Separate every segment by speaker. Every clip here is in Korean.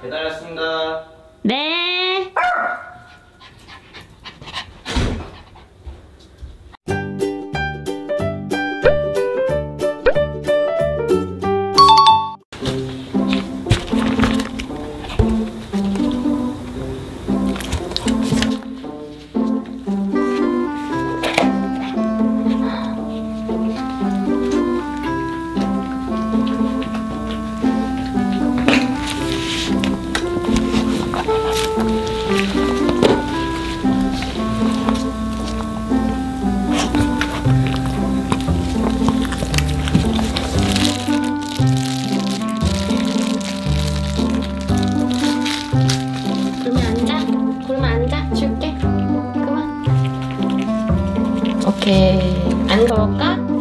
Speaker 1: 배달 왔습니다.
Speaker 2: 오케이. 앉아 먹을까?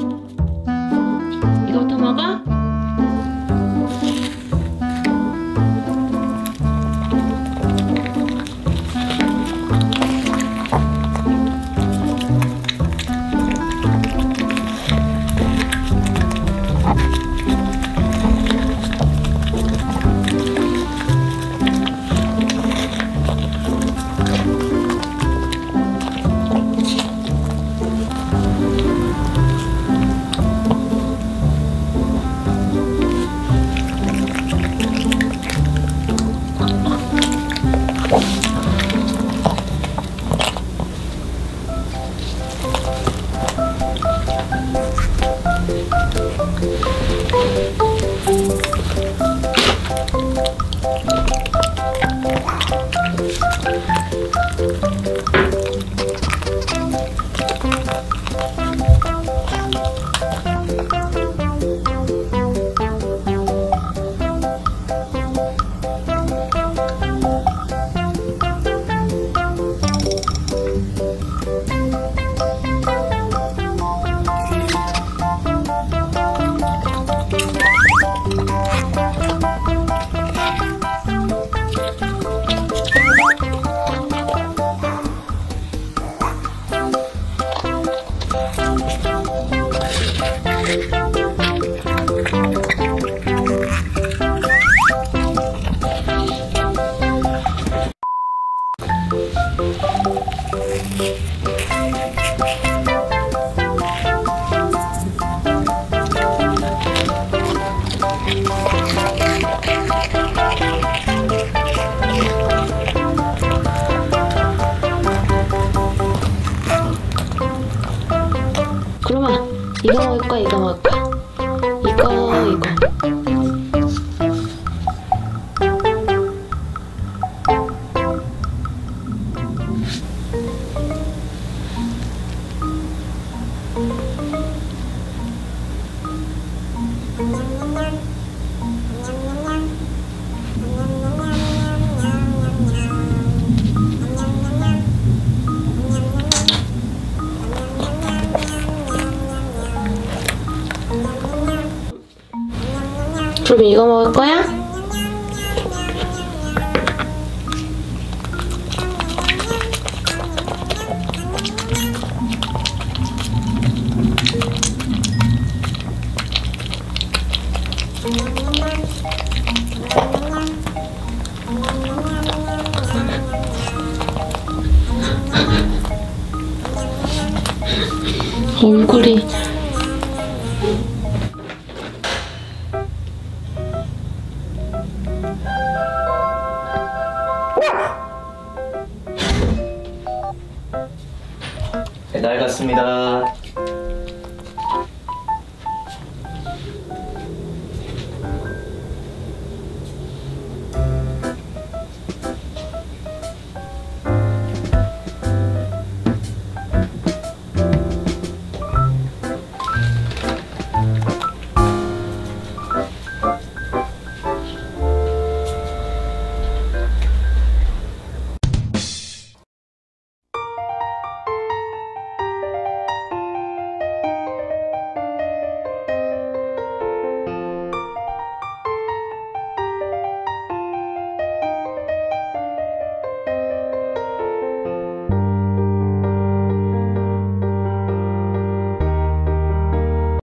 Speaker 2: 그러면 이거 먹을 거야, 이거 먹을 거야? 이거, 이거. 그럼 이거 먹을 거야? 얼굴이
Speaker 1: 배달 갔습니다.